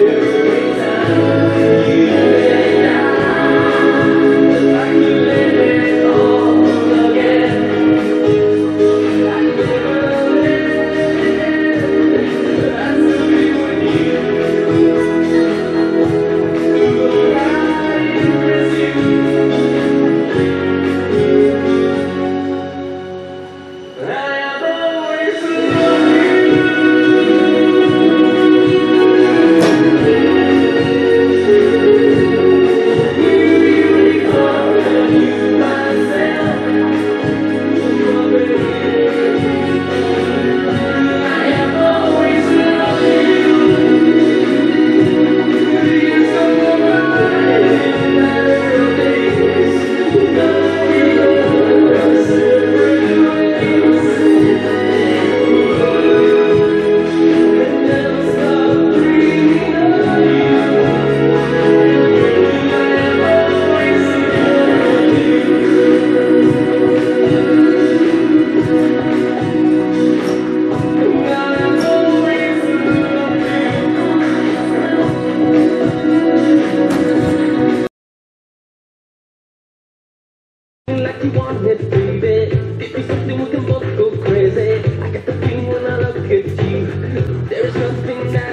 you. it, baby. Give me something we can both go crazy. I get the feeling when I look at you. There's nothing that